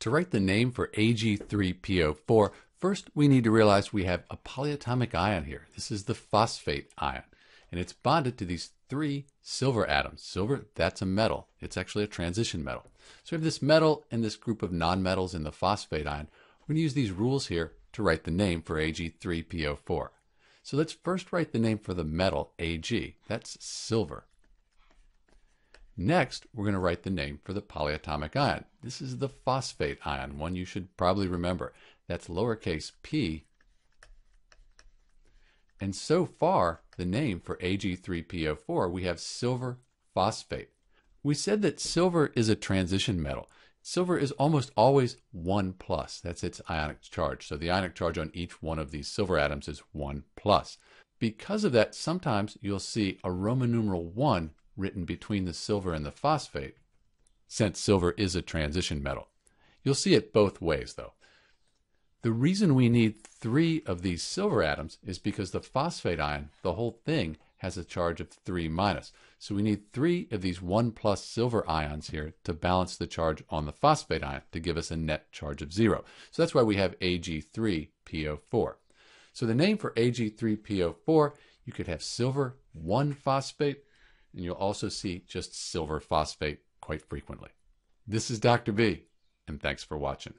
To write the name for Ag3PO4, first we need to realize we have a polyatomic ion here. This is the phosphate ion, and it's bonded to these three silver atoms. Silver, that's a metal. It's actually a transition metal. So we have this metal and this group of nonmetals in the phosphate ion. We're going to use these rules here to write the name for Ag3PO4. So let's first write the name for the metal Ag. That's silver. Next, we're going to write the name for the polyatomic ion. This is the phosphate ion, one you should probably remember. That's lowercase p. And so far, the name for Ag3PO4, we have silver phosphate. We said that silver is a transition metal. Silver is almost always 1 plus. That's its ionic charge. So the ionic charge on each one of these silver atoms is 1 plus. Because of that, sometimes you'll see a Roman numeral 1 written between the silver and the phosphate, since silver is a transition metal. You'll see it both ways, though. The reason we need three of these silver atoms is because the phosphate ion, the whole thing, has a charge of 3 minus. So we need three of these 1 plus silver ions here to balance the charge on the phosphate ion to give us a net charge of 0. So that's why we have Ag3PO4. So the name for Ag3PO4, you could have silver 1 phosphate and you'll also see just silver phosphate quite frequently. This is Dr. B, and thanks for watching.